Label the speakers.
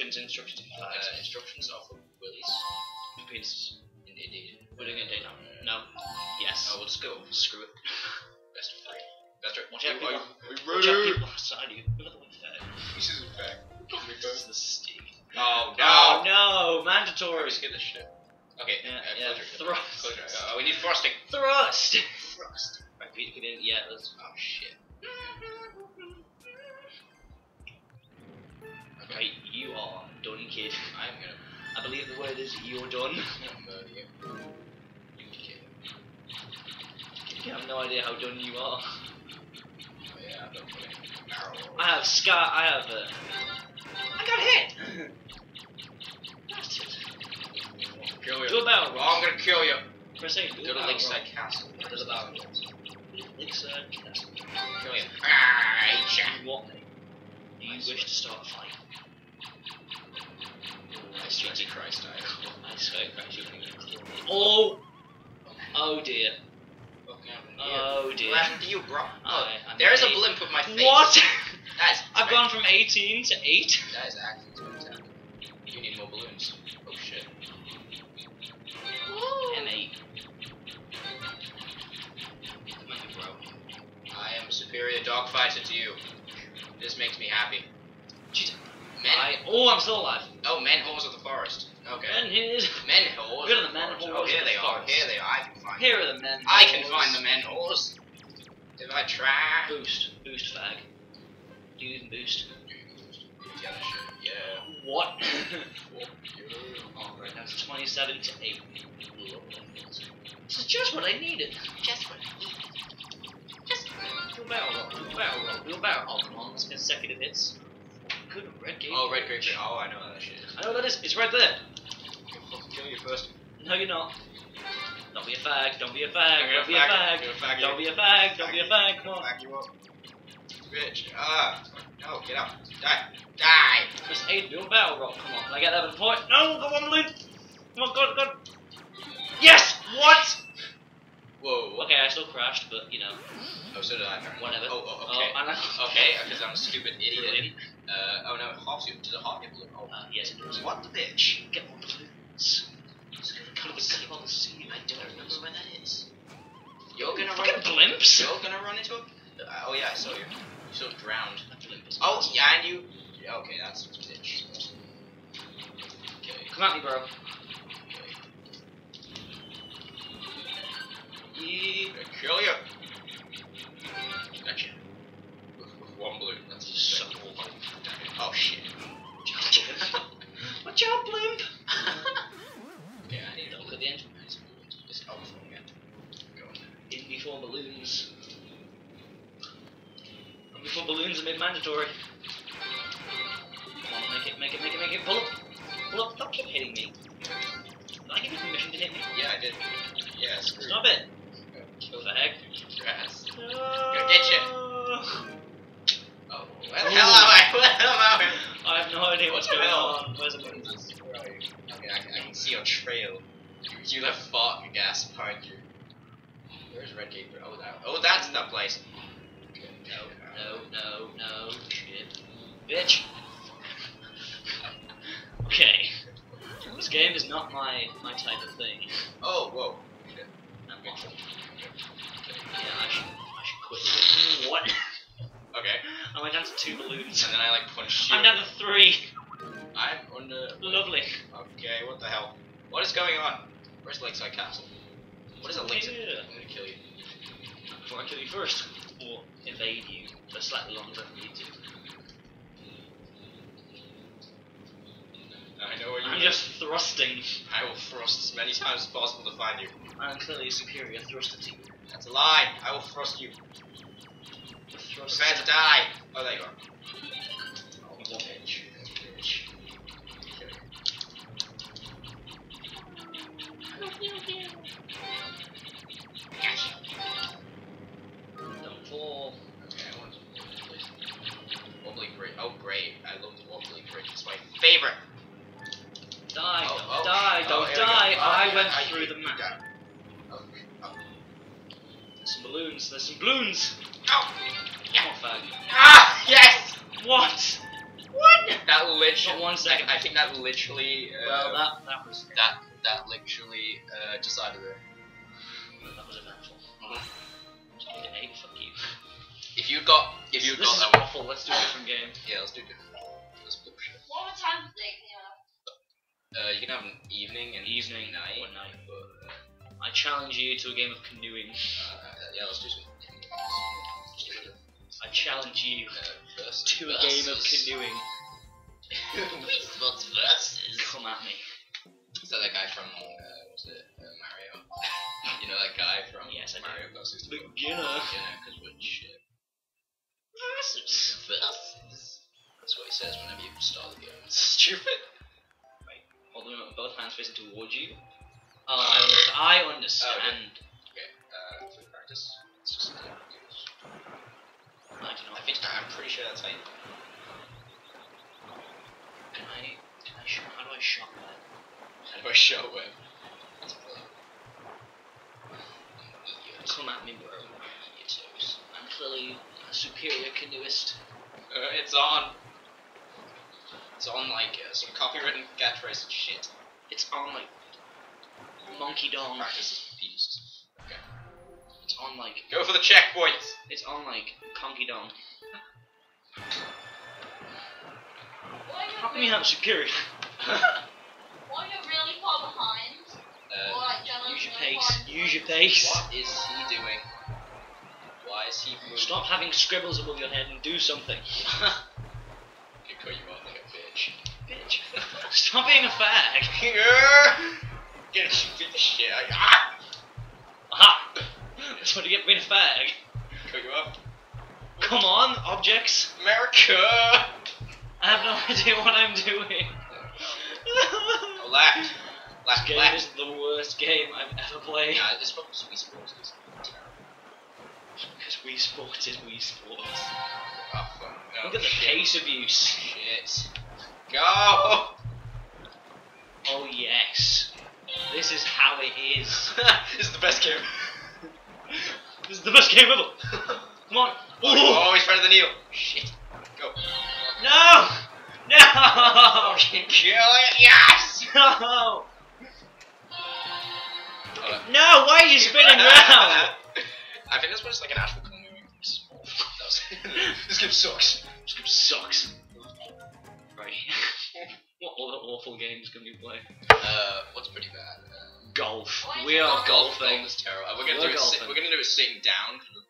Speaker 1: instructions, instructions,
Speaker 2: Uh,
Speaker 1: uh,
Speaker 2: instructions are for Willies.
Speaker 1: penis.
Speaker 2: Indeed.
Speaker 1: Day now. No. Yes.
Speaker 2: Oh, we'll just go.
Speaker 1: Screw it.
Speaker 2: Best of three. Best of
Speaker 1: Watch out, people.
Speaker 2: are-
Speaker 1: Watch out, people outside you. Look at the way fair.
Speaker 2: This is fair.
Speaker 1: This is the stick.
Speaker 2: Oh
Speaker 1: Oh
Speaker 2: no!
Speaker 1: no!
Speaker 2: Where
Speaker 1: Mandatory.
Speaker 2: we skip this shit? Okay.
Speaker 1: Yeah,
Speaker 2: uh,
Speaker 1: yeah. Thrust.
Speaker 2: uh, we need frosting.
Speaker 1: Thrust. Thrust. Right, Peter, come in. Yeah, let's.
Speaker 2: Oh shit.
Speaker 1: Right, you are done, kid.
Speaker 2: I'm gonna
Speaker 1: I believe the word is you're done.
Speaker 2: murder you. You kid.
Speaker 1: You have no idea how done you are.
Speaker 2: Oh yeah, I'm not putting.
Speaker 1: I have scar. I have. Uh, I got hit.
Speaker 2: Kill you.
Speaker 1: Do a barrel
Speaker 2: Oh,
Speaker 1: roll.
Speaker 2: I'm gonna kill you.
Speaker 1: Press A. Do
Speaker 2: Go
Speaker 1: a barrel
Speaker 2: Lakeside Castle.
Speaker 1: roll. Does a barrel roll. Lakeside Castle.
Speaker 2: Kill you. Ah.
Speaker 1: What name? Do you wish to start a fight?
Speaker 2: I swear to Christ, I.
Speaker 1: I swear, Christ, you're gonna. Oh! Oh dear. Oh dear.
Speaker 2: What happened to you, bro? Oh,
Speaker 1: I- I'm
Speaker 2: there's a
Speaker 1: eight.
Speaker 2: blimp of my face.
Speaker 1: What?
Speaker 2: That is.
Speaker 1: I've gone from 18 to 8.
Speaker 2: That is actually spectacular. You need more balloons. Oh shit.
Speaker 1: And 8.
Speaker 2: Come on, bro. I am a superior dogfighter to you. This makes me happy.
Speaker 1: Jeez.
Speaker 2: Men.
Speaker 1: I, oh, I'm still alive.
Speaker 2: Oh, men whores of the forest. Okay.
Speaker 1: And here's.
Speaker 2: Men whores. Of
Speaker 1: are the men
Speaker 2: forest. Oh, here
Speaker 1: of
Speaker 2: they
Speaker 1: the
Speaker 2: are.
Speaker 1: forest.
Speaker 2: Here they are. I can find.
Speaker 1: Here are the men.
Speaker 2: I can find the men whores. If I try.
Speaker 1: Boost. Boost fag. Do you even boost?
Speaker 2: Yeah, shit. Yeah.
Speaker 1: What?
Speaker 2: Yeah.
Speaker 1: Alright, that's 27 to 8. This is just what I needed. Just what I needed. Just do a barrel roll. Do a barrel roll. Do a barrel roll. Come on, that's consecutive hits. Good red gate.
Speaker 2: Oh, red, great. Oh, I know what that shit is.
Speaker 1: I know what that is. It's right there.
Speaker 2: Kill you first.
Speaker 1: No, you're not. Don't be a fag. Don't be a fag. Don't be a fag.
Speaker 2: I'm gonna fag you.
Speaker 1: Don't be a fag. Don't be a fag. Come on.
Speaker 2: Back you up. Bitch. Ah. No, get out. Die. Die.
Speaker 1: Press A to do a barrel roll. Come on. Can I get that at point? No, go on, Lynn. Come on, go, go. Yes! What?
Speaker 2: Whoa.
Speaker 1: Okay, I still crashed, but you know.
Speaker 2: Oh, so did I. apparently.
Speaker 1: Whatever.
Speaker 2: Oh, oh,
Speaker 1: Oh,
Speaker 2: okay.
Speaker 1: Know.
Speaker 2: Okay, because I'm a stupid idiot. Uh, oh no, it hops you. Does it hop you? Oh,
Speaker 1: Uh, yes, it does.
Speaker 2: what the bitch?
Speaker 1: Get on the balloons. On, come on, see.
Speaker 2: I don't remember where that is. You're gonna run.
Speaker 1: Fucking blimps.
Speaker 2: You're gonna run into a. Uh, oh yeah, I saw you. You sort of drowned.
Speaker 1: A
Speaker 2: Oh yeah, and you. Okay, that's bitch. Okay.
Speaker 1: Come at me, bro.
Speaker 2: Just oh yeah. Go on.
Speaker 1: In before balloons. In before balloons are made mandatory. Come on, make it, make it, make it, make it. Pull up. Pull up. Don't keep hitting me. Did I give you permission to hit me?
Speaker 2: Yeah, I did. Yeah, screw
Speaker 1: Stop it. What the heck?
Speaker 2: Grass.
Speaker 1: Gonna
Speaker 2: get ya.
Speaker 1: Uh,
Speaker 2: Oh, where the hell am I? Where the hell am I?
Speaker 1: I have no idea what's going on. Where's the balloons?
Speaker 2: Where are you? Okay, I, I can see your trail. You, left fart gas behind you. Where's Red Gate? Oh, that. Oh, that's the place.
Speaker 1: No, no, no, no, shit. Bitch! okay. This game is not my my type of thing.
Speaker 2: Oh, whoa. Shit.
Speaker 1: I'm. Yeah, I should I should quit this. What?
Speaker 2: Okay.
Speaker 1: I went down to two balloons.
Speaker 2: And then I like punched you.
Speaker 1: I'm down to three.
Speaker 2: I'm under.
Speaker 1: Lovely.
Speaker 2: Okay, what the hell? What is going on? Where's Lakeside Castle? What is a Lakeside?
Speaker 1: Yeah.
Speaker 2: I'm gonna kill you.
Speaker 1: Before I kill you first, or evade you for slightly longer than you to.
Speaker 2: I know where you
Speaker 1: I'm just thrusting.
Speaker 2: I will thrust as many times as possible to find you.
Speaker 1: I'm clearly a superior thruster to you.
Speaker 2: That's a lie. I will thrust you.
Speaker 1: Thrust.
Speaker 2: Prepare to die. Oh, there you are. Oh, bitch. Bitch. Okay. Gotcha.
Speaker 1: Don't fall.
Speaker 2: Okay, I want to place wobbly bridge. Oh, great! I love the wobbly bridge. It's my favorite.
Speaker 1: Die,
Speaker 2: Oh,
Speaker 1: don't
Speaker 2: oh,
Speaker 1: die,
Speaker 2: oh,
Speaker 1: don't die.
Speaker 2: Oh,
Speaker 1: I went through the map.
Speaker 2: Oh, oh,
Speaker 1: some balloons, there's some balloons.
Speaker 2: oh, ah, yes.
Speaker 1: What? What?
Speaker 2: That literally.
Speaker 1: One second.
Speaker 2: I, I think that literally. Uh,
Speaker 1: Well, that that was
Speaker 2: that that literally uh, decided it.
Speaker 1: that was eventful. Just give it an eight. Fuck you.
Speaker 2: If you got, if you
Speaker 1: this
Speaker 2: got
Speaker 1: is
Speaker 2: that, one,
Speaker 1: awful. Let's do a different game.
Speaker 2: yeah, let's do different. Let's bullshit.
Speaker 3: What other time of day can you have?
Speaker 2: Uh, you can have an evening and
Speaker 1: Evening,
Speaker 2: night.
Speaker 1: or night.
Speaker 2: But, uh,
Speaker 1: I challenge you to a game of canoeing.
Speaker 2: uh, yeah, let's do some.
Speaker 1: I challenge you
Speaker 2: Uh, versus,
Speaker 1: to a game of canoeing.
Speaker 2: Wii Sports versus.
Speaker 1: Come at me.
Speaker 2: Is that that guy from uh, what's it? Uh, Mario. you know that guy from
Speaker 1: Yes, I.
Speaker 2: Mario Bros. 64?
Speaker 1: Beginner
Speaker 2: Yeah, because we're shit.
Speaker 1: versus.
Speaker 2: Versus. That's what he says whenever you start the game. It's stupid.
Speaker 1: Holding up both hands facing towards you. Oh, I, I understand.
Speaker 2: Okay. Uh, for practice. It's just. Uh,
Speaker 1: I do not.
Speaker 2: I think I'm pretty sure that's how you.
Speaker 1: Can I? Can I? Show, how do I shot that?
Speaker 2: How do I show him? That's brilliant. Idiot.
Speaker 1: Come at me, bro.
Speaker 2: Idiotos.
Speaker 1: I'm clearly a superior canoeist.
Speaker 2: Uh, it's on. It's on like uh, some copywritten catchphrase and shit.
Speaker 1: It's on like monkey dong.
Speaker 2: Practice is beast. Okay.
Speaker 1: It's on like
Speaker 2: Go for the checkpoints.
Speaker 1: it's on like conky dong.
Speaker 3: What
Speaker 1: How
Speaker 3: are
Speaker 1: come
Speaker 3: you,
Speaker 1: you have superior?
Speaker 3: what are you really far behind?
Speaker 2: Uh,
Speaker 3: or like generally
Speaker 1: use your
Speaker 3: really
Speaker 1: pace. Use your pace.
Speaker 2: what is he doing? Why is he moving?
Speaker 1: Stop having scribbles above your head and do something.
Speaker 2: Could cut you off like a bitch.
Speaker 1: Bitch. Stop being a fag.
Speaker 2: Get beat the shit. Ah!
Speaker 1: Aha! That's what you get for being a fag.
Speaker 2: Cut you up.
Speaker 1: Come on, objects.
Speaker 2: America.
Speaker 1: I have no idea what I'm doing.
Speaker 2: Go
Speaker 1: this game
Speaker 2: left.
Speaker 1: is the worst game I've ever played.
Speaker 2: Nah, this probably Wii Sports is.
Speaker 1: Because Wii Sports is Wii Sports.
Speaker 2: Oh fuck. No.
Speaker 1: Look at the
Speaker 2: shit.
Speaker 1: pace abuse.
Speaker 2: Shit. Go.
Speaker 1: Oh yes. This is how it is.
Speaker 2: this is the best game.
Speaker 1: This is the best game ever. Come on.
Speaker 2: Oh,
Speaker 1: Ooh.
Speaker 2: always better than you. Shit. Go.
Speaker 1: No! No!
Speaker 2: Oh, Fucking kill it. Yes.
Speaker 1: No!
Speaker 2: Uh,
Speaker 1: No! Why are you spinning round?
Speaker 2: I think this was like an actual canoeing. This is more. That was- this game sucks.
Speaker 1: This game sucks. Right. what other awful games can we play?
Speaker 2: Uh, what's pretty bad? Uh,
Speaker 1: Golf. We are golfing.
Speaker 2: golf is terrible. Uh, we're gonna
Speaker 1: We're
Speaker 2: do it. Sit, we're gonna do it sitting down. 'cause